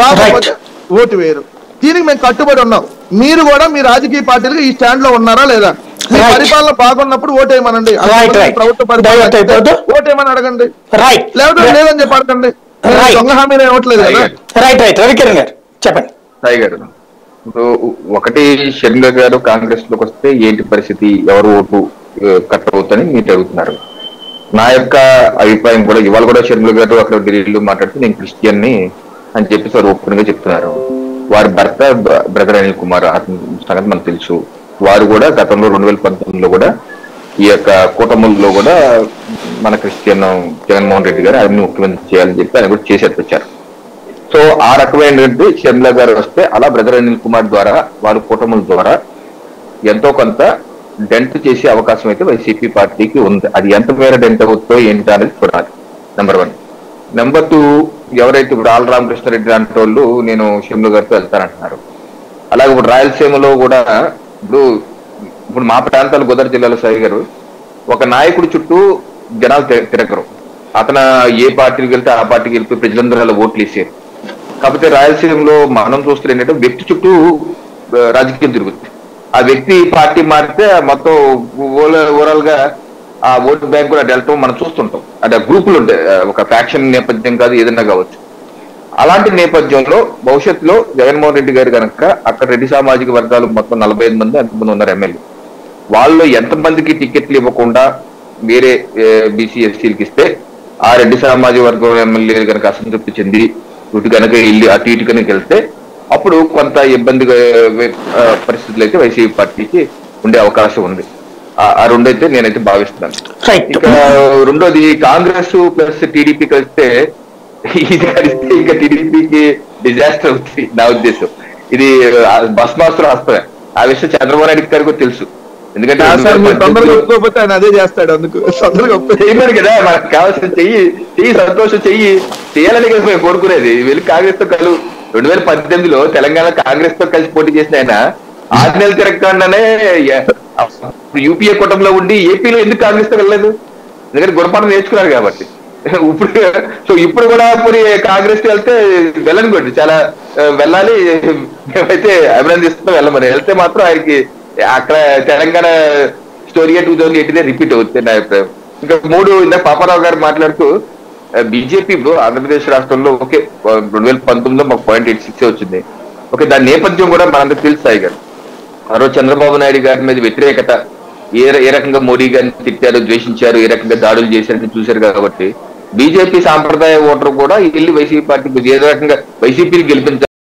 బాగోకపోతే ఓటు వేయరు. దీనికి మేము కట్టుబడి ఉన్నాం. మీరు కూడా మీ రాజకీయ పార్టీలకు ఈ స్టాండ్లో ఉన్నారా లేదా. పరిపాలన బాగున్నప్పుడు ఓటేయమనండి Right, right. ప్రభుత్వ. పరిపాలన ఓటేయమని అడగండి. రైట్ లేకపోతే లేదని చెప్పి అడగండి. మీరు Right. దొంగ హామీలు ఇవ్వట్లేదు కదా? రైట్ రైట్ రవికిరణ్ గారు చెప్పండి. గారు ఇప్పుడు ఒకటి షర్మిల గారు కాంగ్రెస్లోకి వస్తే ఏంటి పరిస్థితి? ఎవరు ఓటు కట్ అవుతుందని మీరు అడుగుతున్నారు. నా యొక్క అభిప్రాయం కూడా ఇవాళ కూడా షర్మిల గారు అక్కడ ఢిల్లీలో మాట్లాడుతూ నేను క్రిస్టియన్ని అని చెప్పి వారు ఓపెన్గా చెప్తున్నారు. వారి భర్త బ్రదర్ అనిల్ కుమార్ సంగతి మనకు తెలుసు. వారు కూడా గతంలో రెండు వేల పంతొమ్మిదిలో కూడా ఈ యొక్క కూటముల్లో కూడా మన క్రిస్టియన్ జగన్మోహన్ రెడ్డి గారు ఆయన ముఖ్యమంత్రి చేయాలని చెప్పి ఆయన కూడా చేసేది వచ్చారు సో ఆ రకమైనటువంటి షర్మిల గారు వస్తే అలా బ్రదర్ అనిల్ కుమార్ ద్వారా వారి కూటముల ద్వారా ఎంతో కొంత డెంట్ చేసే అవకాశం అయితే వైసీపీ పార్టీకి ఉంది. అది ఎంత మేర డెంట్ అవుతుందో ఏంటి అనేది చూడాలి. Number one. నెంబర్ టూ ఎవరైతే ఇప్పుడు ఆల్ రామకృష్ణారెడ్డి లాంటి వాళ్ళు నేను షర్మిల గారితో వెళ్తానంటున్నారు. అలాగే ఇప్పుడు రాయలసీమలో కూడా ఇప్పుడు ఇప్పుడు మా ప్రాంతాలు గోదావరి జిల్లాలో సాయి గారు ఒక నాయకుడి చుట్టూ జనాలు తి- తిరగరు. అతను ఏ పార్టీకి వెళ్తే ఆ పార్టీకి వెళ్తే ప్రజలందరూ అలా ఓట్లు వేసారు కాకపోతే రాయలసీమలో మనం చూస్తే ఏంటంటే వ్యక్తి చుట్టూ రాజకీయం తిరుగుతుంది ఆ వ్యక్తి పార్టీ మారితే మొత్తం ఓవరాల్గా ఆ ఓటు బ్యాంక్ కూడా అటు వెళ్ళటం మనం చూస్తుంటాం. అంటే గ్రూపులు ఉంటాయి ఒక ఫ్యాక్షన్ నేపథ్యం కాదు ఏదైనా కావచ్చు. అలాంటి నేపథ్యంలో భవిష్యత్తులో జగన్మోహన్ రెడ్డి గారు కనుక అక్కడ రెడ్డి సామాజిక వర్గాలు మొత్తం నలభై ఐదు మంది అంతమంది ఉన్నారు ఎమ్మెల్యే. వాళ్ళు ఎంతమందికి టికెట్లు ఇవ్వకుండా వేరే బీసీ ఎస్సీలకి ఇస్తే ఆ రెడ్డి సామాజిక వర్గం ఎమ్మెల్యే కనుక అసంతృప్తి చెంది ఇటు కనుక వెళ్ళి అటు ఇటు కనుక వెళ్తే అప్పుడు కొంత ఇబ్బంది పరిస్థితులు అయితే వైసీపీ పార్టీకి ఉండే అవకాశం ఉంది. ఆ- రెండైతే నేనైతే భావిస్తున్నాను. రైట్ ఇక రెండోది కాంగ్రెస్ ప్లస్ టీడీపీ కలిస్తే ఇది కలిస్తే ఇంకా టీడీపీకి డిజాస్టర్ అవుతుంది నా ఉద్దేశం. ఇది భస్మాసురం వస్తుంది ఆ విషయం చంద్రబాబు నాయుడు గారికి కూడా తెలుసు. ఎందుకంటే తొందరగా ఒప్పుకోకపోతే ఆయన అదే చేస్తాడు అందుకు. తొందరగా ఒప్పు చేయమని కదా మనకు కావాల్సిన చెయ్యి చెయ్యి సంతోషం చెయ్యి చేయాలని కదా మేము కోరుకునేది. వెళ్ళి కాంగ్రెస్తో కలు. రెండు వేల పద్దెనిమిదిలో తెలంగాణ కాంగ్రెస్తో కలిసి పోటీ చేసిన ఆయన ఆరు నెలలు తిరగకుండానే ఇప్పుడు యూపీఏ కూటమిలో ఉండి ఏపీలో ఎందుకు కాంగ్రెస్తో వెళ్ళలేదు? ఎందుకంటే గుణపాఠం నేర్చుకున్నారు కాబట్టి. ఇప్పుడు సో ఇప్పుడు కూడా మరి కాంగ్రెస్కి వెళ్తే వెళ్ళనుకోండి. కొట్టి చాలా వెళ్ళాలి. మేమైతే అభినందిస్తున్నాం వెళ్ళమని వెళ్తే మాత్రం ఆయనకి అక్కడ తెలంగాణ స్టోరీ టూ థౌసండ్ ఎయిటీనే రిపీట్ అవుతుంది నా అభిప్రాయం. ఇంకా మూడు ఇందాక పాపారావు గారు మాట్లాడుతూ బీజేపీ ఇప్పుడు ఆంధ్రప్రదేశ్ రాష్ట్రంలో ఓకే రెండు వేల పంతొమ్మిదిలో మాకు పాయింట్ ఎయిట్ సిక్స్ వచ్చింది. ఓకే దాని నేపథ్యం కూడా మనందరికి తెలుసు సాయి గారు. ఆ రోజు చంద్రబాబు నాయుడు గారి మీద వ్యతిరేకత ఏ ఏ రకంగా మోడీ గారిని తిట్టారు ద్వేషించారు ఏ రకంగా దాడులు చేశారని చూశారు కాబట్టి బీజేపీ సాంప్రదాయ ఓటర్ కూడా వెళ్ళి వైసీపీ పార్టీకి ఏ రకంగా వైసీపీని గెలిపించారు